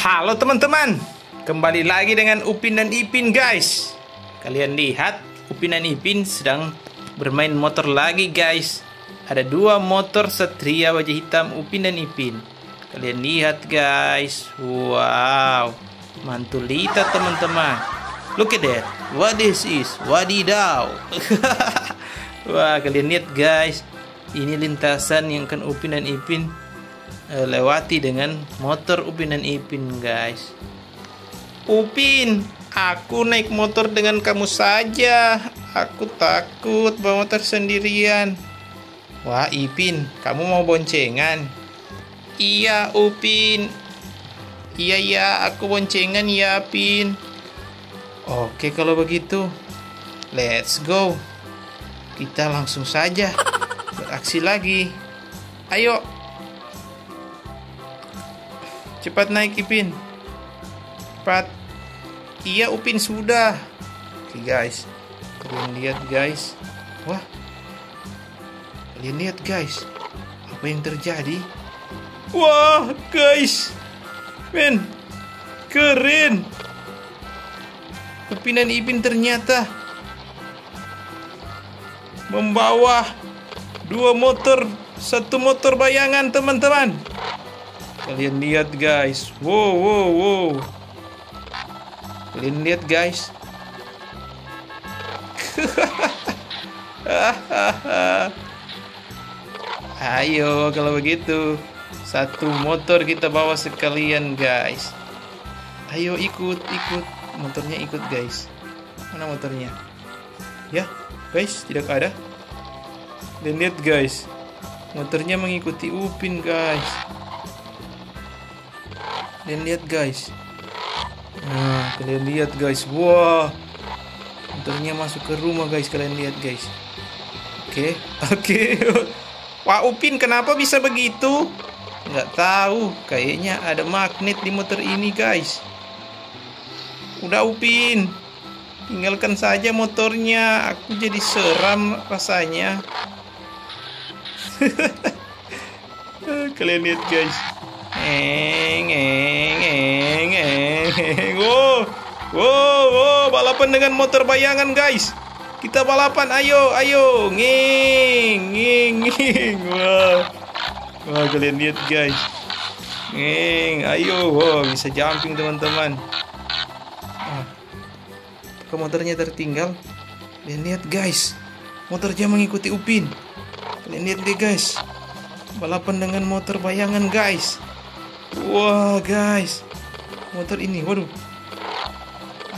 Halo teman-teman, kembali lagi dengan Upin dan Ipin guys. Kalian lihat Upin dan Ipin sedang bermain motor lagi guys. Ada dua motor Satria wajah hitam Upin dan Ipin. Kalian lihat guys, wow, mantulita teman-teman. Look at that, what this is, wadidaw. Wah, kalian lihat guys, ini lintasan yang kan Upin dan Ipin eh, lewati dengan motor Upin dan Ipin guys. Upin, aku naik motor dengan kamu saja. Aku takut bawa motor sendirian. Wah, Ipin, kamu mau boncengan? Iya, Upin. Iya, iya, aku boncengan ya, Pin. Oke, kalau begitu, let's go. Kita langsung saja beraksi lagi. Ayo. Cepat naik, Ipin. Cepat. Iya, Upin sudah. Oke, guys. Kalian lihat, guys. Wah. Kalian lihat, guys. Apa yang terjadi? Wah, guys. Men. Keren. Upin dan Ipin ternyata membawa dua motor, satu motor bayangan, teman-teman. Kalian lihat, guys. Wow, wow, wow. Kalian lihat, guys. Ayo, kalau begitu, satu motor kita bawa sekalian, guys. Ayo ikut, ikut. Motornya ikut, guys. Mana motornya? Ya, guys, tidak ada. Dan lihat, guys. Motornya mengikuti Upin, guys. Dan lihat, guys. Nah, kalian lihat, guys. Wah. Motornya masuk ke rumah, guys. Kalian lihat, guys. Oke, oke. Wah, Upin, kenapa bisa begitu? Nggak tahu. Kayaknya ada magnet di motor ini, guys. Udah, Upin. Tinggalkan saja motornya. Aku jadi seram rasanya. Kalian lihat, guys. Eng, eng, eng, eng. Wow, wow, wow. Balapan dengan motor bayangan, guys. Kita balapan, ayo, ayo, nging, nging, nging, wah, wah kalian lihat guys, nging, ayo, wow, bisa jumping teman-teman. Ah, ke motornya tertinggal, kalian lihat guys, motornya mengikuti Upin, kalian lihat deh guys, balapan dengan motor bayangan guys, wah guys, motor ini, waduh,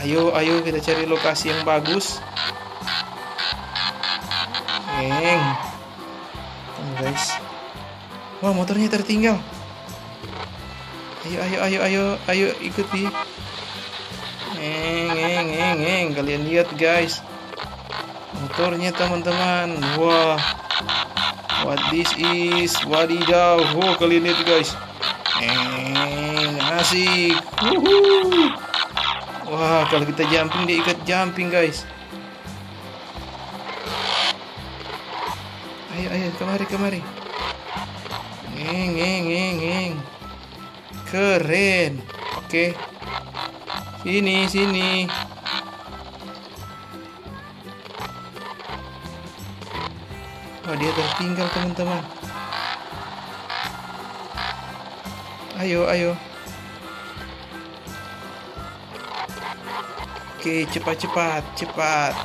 ayo, ayo kita cari lokasi yang bagus. Eng. Oh, guys. Wah, motornya tertinggal. Ayo, ayo, ayo, ayo, ayo ikuti. Eng, eng, eng, eng. Kalian lihat, guys. Motornya teman-teman. Wah. What this is? Wadidaw. Oh, kalian lihat, guys. Eng, asik. Wah, kalau kita jumping dia ikut jumping, guys. ayo ayo kemari kemari. Ngeng ngeng ngeng ngeng. Keren. Oke. Sini sini. Oh dia tertinggal teman-teman ayo ayo oke cepat cepat cepat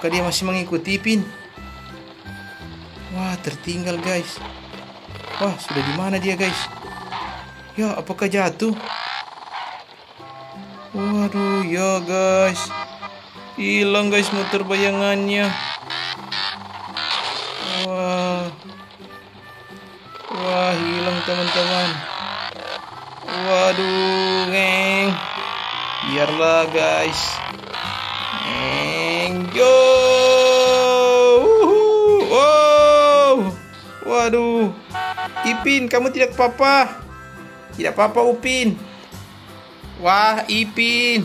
Apakah dia masih mengikuti Pin? Wah, tertinggal guys. Wah, sudah di mana dia guys? Ya, apakah jatuh? Waduh, ya guys. Hilang guys motor bayangannya. Wah. Hilang teman-teman. Waduh, ngeng. Biarlah guys. Ngeng. Wow. Waduh. Ipin, kamu tidak apa-apa. Tidak apa-apa, Upin. Wah, Ipin.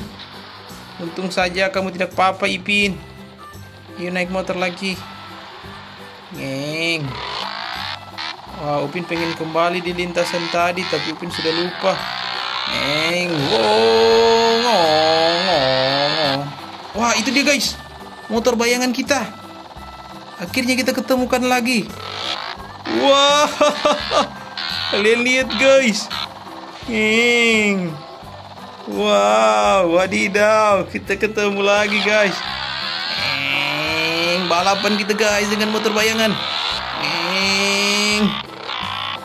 Untung saja kamu tidak apa-apa, Ipin. Yuk naik motor lagi. Ngeng. Wah, Upin pengen kembali di lintasan tadi, tapi Upin sudah lupa. Ngeng. Wow, ngong, ngong. Wah, itu dia guys. Motor bayangan kita. Akhirnya kita ketemukan lagi. Wah, kalian lihat guys. Ngeng. Wow, wadidaw, kita ketemu lagi guys. Balapan kita guys dengan motor bayangan.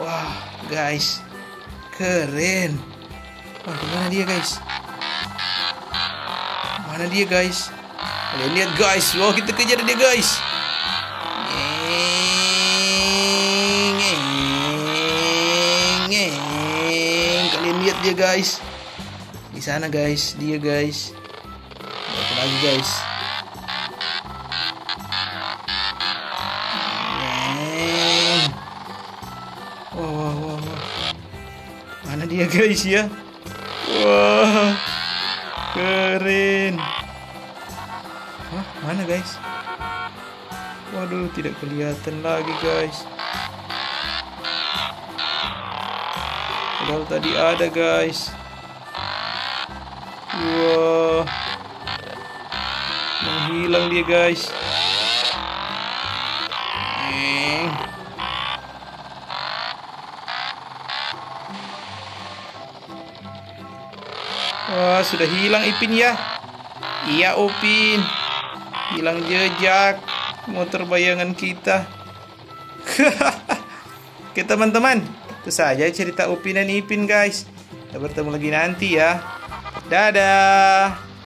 Wah, guys, keren. Wah, mana dia guys? Mana dia guys? Kalian lihat guys, wow kita kejar dia guys. Kalian lihat dia guys. Di sana guys, dia guys. Lagi guys? Wah, wah, wah. Mana dia guys ya? Wah, keren. Hah, mana guys? Waduh, tidak kelihatan lagi guys. Padahal tadi ada guys. Wah. Menghilang dia, guys. Sudah hilang Ipin ya. Iya, Upin. Hilang jejak motor bayangan kita. Oke, teman-teman. Itu saja cerita Upin dan Ipin, guys. Kita bertemu lagi nanti ya. Dadah.